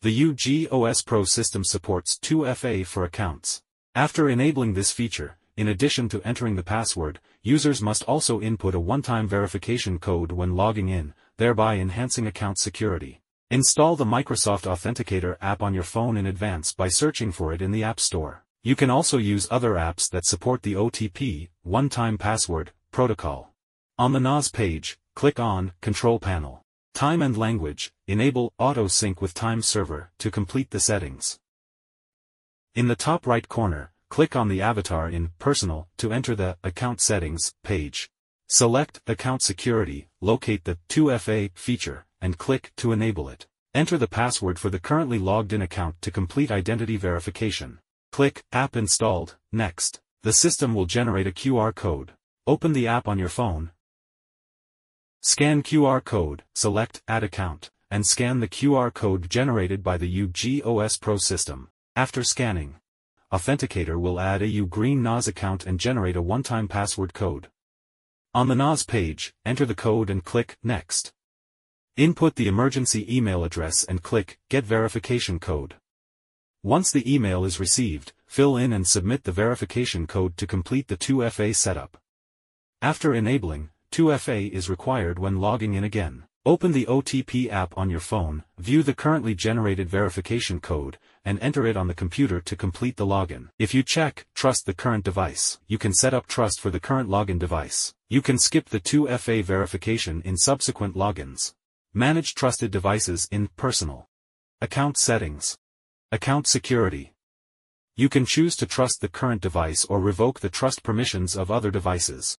The UGOS Pro system supports 2FA for accounts. After enabling this feature, in addition to entering the password, users must also input a one-time verification code when logging in, thereby enhancing account security. Install the Microsoft Authenticator app on your phone in advance by searching for it in the App Store. You can also use other apps that support the OTP, one-time password, protocol. On the NAS page, click on Control Panel. Time and Language, enable Auto Sync with Time Server to complete the settings. In the top right corner, click on the avatar in Personal to enter the Account Settings page. Select Account Security, locate the 2FA feature, and click to enable it. Enter the password for the currently logged in account to complete identity verification. Click App Installed, Next. The system will generate a QR code. Open the app on your phone, Scan QR code, select Add Account, and scan the QR code generated by the UGOS Pro system. After scanning, Authenticator will add a Ugreen NAS account and generate a one-time password code. On the NAS page, enter the code and click Next. Input the emergency email address and click Get Verification Code. Once the email is received, fill in and submit the verification code to complete the 2FA setup. After enabling, 2FA is required when logging in again. Open the OTP app on your phone, view the currently generated verification code, and enter it on the computer to complete the login. If you check Trust the current device, you can set up Trust for the current login device. You can skip the 2FA verification in subsequent logins. Manage trusted devices in Personal. Account Settings. Account Security. You can choose to trust the current device or revoke the trust permissions of other devices.